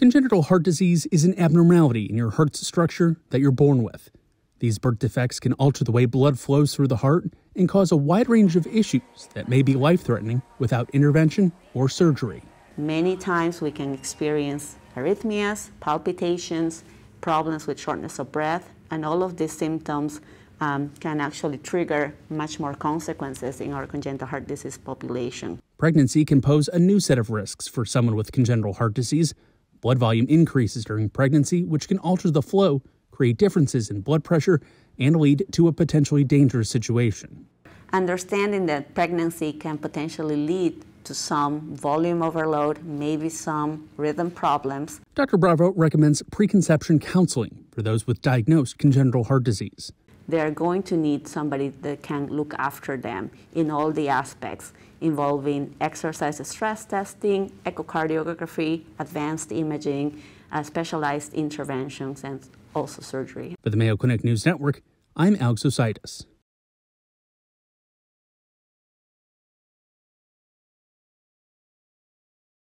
Congenital heart disease is an abnormality in your heart's structure that you're born with. These birth defects can alter the way blood flows through the heart and cause a wide range of issues that may be life threatening without intervention or surgery. Many times we can experience arrhythmias, palpitations, problems with shortness of breath, and all of these symptoms um, can actually trigger much more consequences in our congenital heart disease population. Pregnancy can pose a new set of risks for someone with congenital heart disease. Blood volume increases during pregnancy, which can alter the flow, create differences in blood pressure, and lead to a potentially dangerous situation. Understanding that pregnancy can potentially lead to some volume overload, maybe some rhythm problems. Dr. Bravo recommends preconception counseling for those with diagnosed congenital heart disease. They're going to need somebody that can look after them in all the aspects involving exercise stress testing, echocardiography, advanced imaging, uh, specialized interventions, and also surgery. For the Mayo Clinic News Network, I'm Alex Osiadacz.